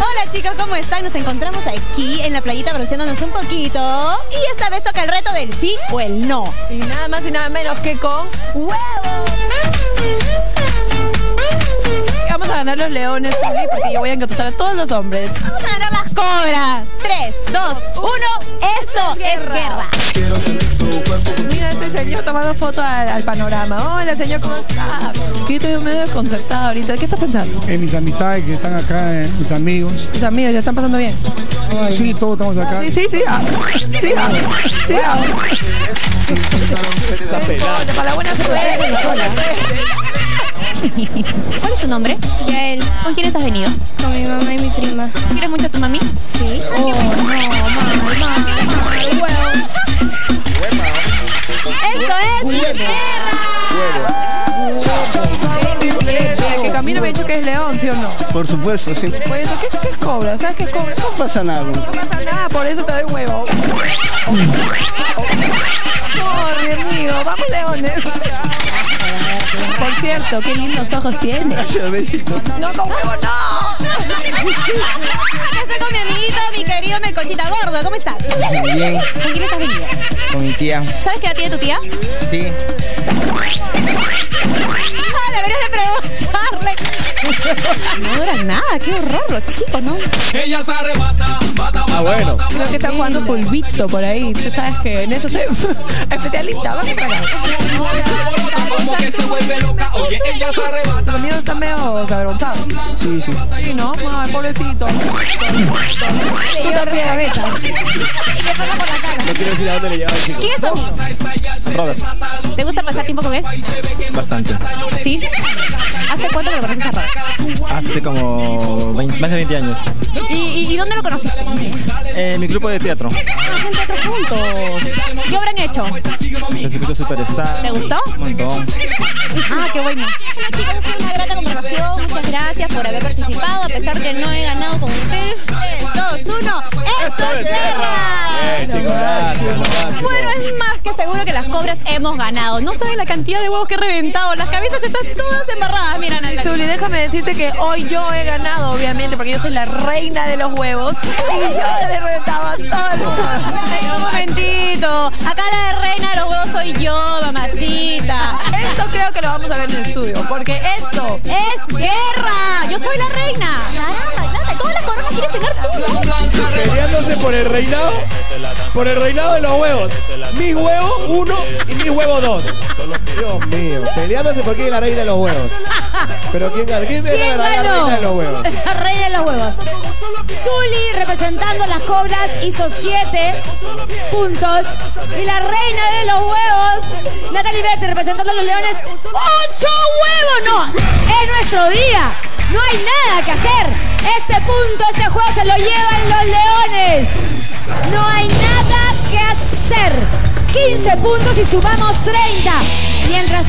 Hola chicos, ¿cómo están? Nos encontramos aquí en la playita bronceándonos un poquito. Y esta vez toca el reto del sí o el no. Y nada más y nada menos que con huevos. Vamos a ganar los leones, porque yo voy a engatusar a todos los hombres. Vamos a ganar las cobras. 3, 2, 1. Esto es guerra. Mira este señor tomando foto al, al panorama. Hola, señor, ¿cómo está? Yo estoy medio desconcertada ahorita. ¿Qué estás pensando? En mis amistades que están acá, en mis amigos. Tus amigos, ¿ya están pasando bien? Sí, todos estamos acá. Sí, sí, sí. ah, Sí, ah, sí. ah. Oye, Para la buena suerte. ¿Cuál es tu nombre? Yael, ¿Con quiénes has venido? con mi mamá y mi prima. ¿Quieres mucho a tu mami? Sí. Oh, no, mal, mal, ¿sí o no? Por supuesto, sí. Por eso, ¿qué, qué es cobra? ¿Sabes qué es cobra? No pasa nada. No pasa nada, por eso te doy huevo. Corre, amigo, vamos leones. Por cierto, qué lindos ojos tienes. No, con huevo no. Estoy con mi amiguito, mi querido Melconchita Gordo. ¿Cómo estás? Bien, ¿Con quiénes has venido? con mi tía. ¿Sabes qué edad tiene tu tía? Sí. Ah, deberías de preguntarle. No duran nada, qué horror los chicos, ¿no? Ah, bueno. Creo que está jugando pulvito por ahí. Tú sabes que en eso soy especialista. Vamos para allá. Los míos están medio avergonzados. Sí, sí. Sí, ¿no? Ay, pobrecito. Tú también. No quiero decir a dónde le lleva el chico. ¿Quién es tu amigo? Robert. ¿Te gusta pasar tiempo con él? Bastante. ¿Sí? ¿Hace cuánto que lo conoces a? Hace como 20 más de 20 años. ¿Y, y, y dónde lo conociste? En mi grupo de teatro. Ah, hacen teatro juntos. ¿Qué habrán hecho? El circuito Superstar. ¿Te gustó? Un montón. Ah, qué bueno. Bueno, chicos, ha sido una grata conversación. Muchas gracias por haber participado, a pesar que no he ganado con ustedes. 3, 2, 1. ¡Esto es guerra! chicos, hemos ganado. No saben la cantidad de huevos que he reventado. Las cabezas están todas embarradas. Miren, Natalia. Zuli, déjame decirte que hoy yo he ganado, obviamente, porque yo soy la reina de los huevos. Y yo le he reventado a todos. Ay, un momentito. Acá la reina de los huevos soy yo, mamacita. Esto creo que lo vamos a ver en el estudio, porque esto ¡Es guerra! ¡Yo soy la reina! Caramba, nada, todas las coronas quieres tener tú, ¿no? Por el reinado, por el reinado de los huevos. Mis huevos uno y mis huevos dos. Dios mío, peleándose por quién es la reina de los huevos. Pero quién gana, quién es la ¿Quién verdadera ganó? reina de los huevos. La reina de los huevos. Zuli representando las cobras hizo 7 puntos. Y la reina de los huevos, Natalie Verte representando a los leones, 8 huevos. No, es nuestro día. No hay nada que hacer. Este punto, este juego se lo llevan los leones. No hay nada que hacer. 15 puntos y sumamos 30. Mientras